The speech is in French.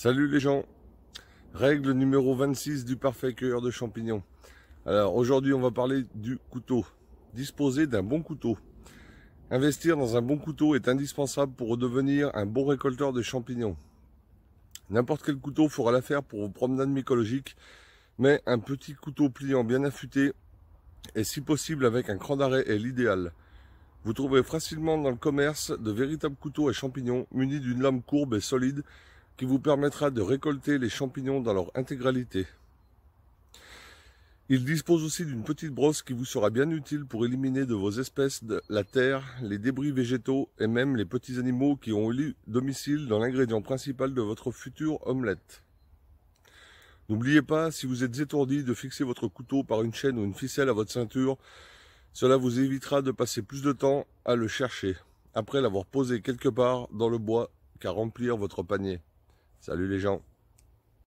Salut les gens Règle numéro 26 du parfait cueilleur de champignons. Alors aujourd'hui on va parler du couteau. Disposer d'un bon couteau. Investir dans un bon couteau est indispensable pour devenir un bon récolteur de champignons. N'importe quel couteau fera l'affaire pour vos promenades mycologiques, mais un petit couteau pliant bien affûté et si possible avec un cran d'arrêt est l'idéal. Vous trouverez facilement dans le commerce de véritables couteaux à champignons munis d'une lame courbe et solide qui vous permettra de récolter les champignons dans leur intégralité. Il dispose aussi d'une petite brosse qui vous sera bien utile pour éliminer de vos espèces la terre, les débris végétaux et même les petits animaux qui ont eu domicile dans l'ingrédient principal de votre future omelette. N'oubliez pas, si vous êtes étourdi, de fixer votre couteau par une chaîne ou une ficelle à votre ceinture. Cela vous évitera de passer plus de temps à le chercher, après l'avoir posé quelque part dans le bois qu'à remplir votre panier. Salut les gens